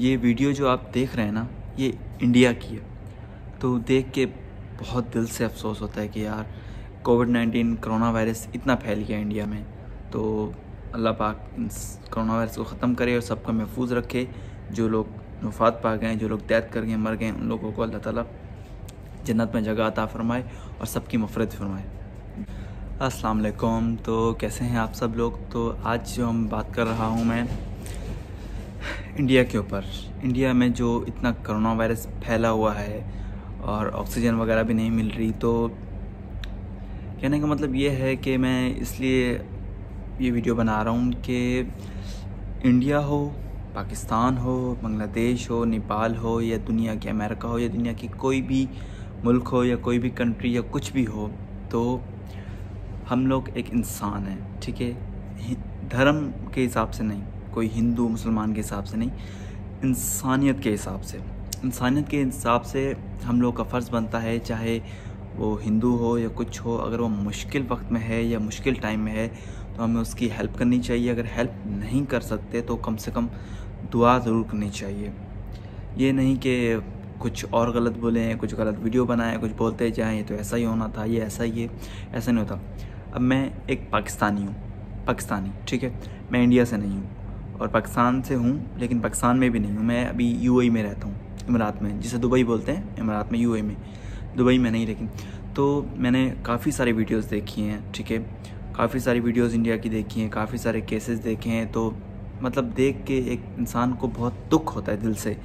ये वीडियो जो आप देख रहे हैं ना, ये इंडिया की है। तो देख के बहुत दिल से अफसोस होता है कि यार कोविड नाइन्टीन कोरोना वायरस इतना फैल गया इंडिया में। तो अल्लाह पाक कोरोना वायरस को ख़त्म करे और सबको महफूज रखे। जो लोग वफात पा गए जो लोग दैत कर गए, मर गए उन लोगों को अल्लाह ताला जन्नत में जगह अता फरमाए और सबकी मफरत फरमाए। अस्सलाम वालेकुम। तो कैसे हैं आप सब लोग? तो आज जो हम बात कर रहा हूँ मैं इंडिया के ऊपर। इंडिया में जो इतना करोना वायरस फैला हुआ है और ऑक्सीजन वगैरह भी नहीं मिल रही तो कहने का मतलब ये है कि मैं इसलिए ये वीडियो बना रहा हूँ कि इंडिया हो, पाकिस्तान हो, बांग्लादेश हो, नेपाल हो, या दुनिया के अमेरिका हो, या दुनिया की कोई भी मुल्क हो, या कोई भी कंट्री या कुछ भी हो तो हम लोग एक इंसान हैं, ठीक है धर्म के हिसाब से नहीं। कोई हिंदू मुसलमान के हिसाब से नहीं, इंसानियत के हिसाब से। इंसानियत के हिसाब से हम लोग का फ़र्ज़ बनता है, चाहे वो हिंदू हो या कुछ हो, अगर वो मुश्किल वक्त में है या मुश्किल टाइम में है तो हमें उसकी हेल्प करनी चाहिए। अगर हेल्प नहीं कर सकते तो कम से कम दुआ ज़रूर करनी चाहिए। ये नहीं कि कुछ और गलत बोलें कुछ गलत वीडियो बनाएँ कुछ बोलते जाएँ तो ऐसा ही होना था, ये ऐसा ही है, ऐसा नहीं होता। अब मैं एक पाकिस्तानी हूँ, पाकिस्तानी, ठीक है? मैं इंडिया से नहीं हूँ। और पाकिस्तान से हूँ, लेकिन पाकिस्तान में भी नहीं हूँ। मैं अभी यूएई में रहता हूँ, इमरात में, जिसे दुबई बोलते हैं, इमरात में यूएई में। दुबई में नहीं, लेकिन तो मैंने काफ़ी सारी वीडियोस देखी हैं, ठीक है? काफ़ी सारी वीडियोस इंडिया की देखी हैं, काफ़ी सारे केसेस देखे हैं तो मतलब देख के एक इंसान को बहुत दुख होता है दिल से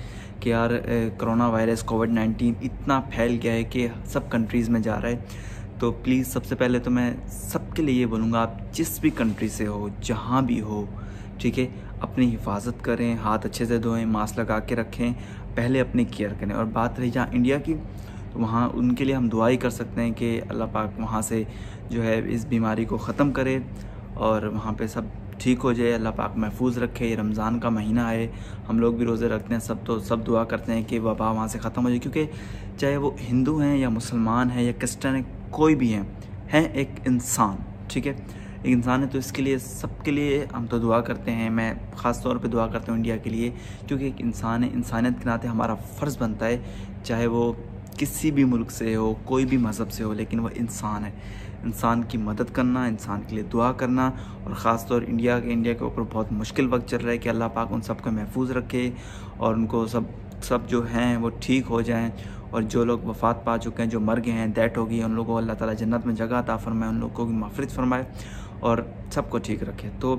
कि यार कोरोना वायरस कोविड नाइन्टीन इतना फैल गया है कि सब कंट्रीज़ में जा रहा है। तो प्लीज़ सबसे पहले तो मैं सबके लिए ये बोलूँगा, आप जिस भी कंट्री से हो, जहाँ भी हो, ठीक है, अपनी हिफाजत करें, हाथ अच्छे से धोएँ मास्क लगा के रखें, पहले अपनी केयर करें। और बात रही जहाँ इंडिया की तो वहाँ उनके लिए हम दुआ ही कर सकते हैं कि अल्लाह पाक वहाँ से जो है इस बीमारी को ख़त्म करे और वहाँ पे सब ठीक हो जाए, अल्लाह पाक महफूज रखे, ये रमज़ान का महीना है हम लोग भी रोज़े रखते हैं, सब तो सब दुआ करते हैं कि वबा वहाँ से ख़त्म हो जाए, क्योंकि चाहे वो हिंदू हैं या मुसलमान हैं या क्रिस्टन कोई भी हैं हैं एक इंसान, ठीक है? एक इंसान है तो इसके लिए, सबके लिए हम तो दुआ करते हैं। मैं ख़ास तौर पे दुआ करता हूँ इंडिया के लिए, क्योंकि एक इंसान है, इंसानियत के नाते हमारा फ़र्ज़ बनता है, चाहे वो किसी भी मुल्क से हो, कोई भी मज़हब से हो, लेकिन वह इंसान है। इंसान की मदद करना, इंसान के लिए दुआ करना, और ख़ास तौर इंडिया के इंडिया के ऊपर बहुत मुश्किल वक्त चल रहा है कि अल्लाह पाक उन सबको महफूज रखे, और उनको सब सब जो हैं वो ठीक हो जाएँ और जो लोग वफ़ात पा चुके हैं, जो मर गए हैं दैट होगी उन लोगों को अल्लाह ताला जन्नत में जगह अता फरमाए, उन लोगों को भी मफरत फरमाए और सबको ठीक रखे। तो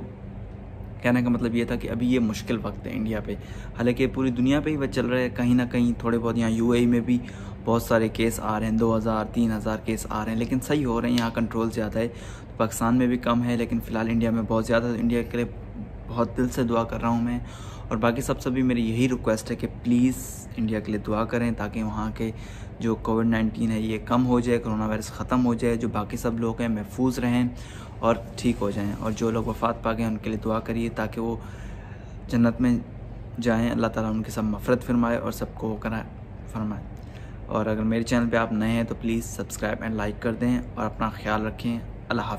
कहने का मतलब ये था कि अभी ये मुश्किल वक्त है इंडिया पे। हालाँकि पूरी दुनिया पे ही वह चल रहा है, कहीं ना कहीं थोड़े बहुत यहाँ यूएई में भी बहुत सारे केस आ रहे हैं, दो हज़ार, तीन हज़ार केस आ रहे हैं, लेकिन सही हो रहे हैं, यहाँ कंट्रोल ज़्यादा है। पाकिस्तान में भी कम है, लेकिन फ़िलहाल इंडिया में बहुत ज़्यादा, इंडिया के लिए बहुत दिल से दुआ कर रहा हूँ मैं। और बाकी सब सभी, मेरी यही रिक्वेस्ट है कि प्लीज़ इंडिया के लिए दुआ करें ताकि वहाँ के जो कोविड नाइन्टीन है, ये कम हो जाए कोरोना वायरस ख़त्म हो जाए, जो बाकी सब लोग हैं, महफूज रहें और ठीक हो जाएँ। और जो लोग वफात पा गए उनके लिए दुआ करिए ताकि वो जन्नत में जाएँ। अल्लाह ताला उनकी सब मफ़रत फरमाए और सबको करा फरमाए। और अगर मेरे चैनल पे आप नए हैं तो प्लीज़ सब्सक्राइब एंड लाइक कर दें और अपना ख्याल रखें। अल्लाह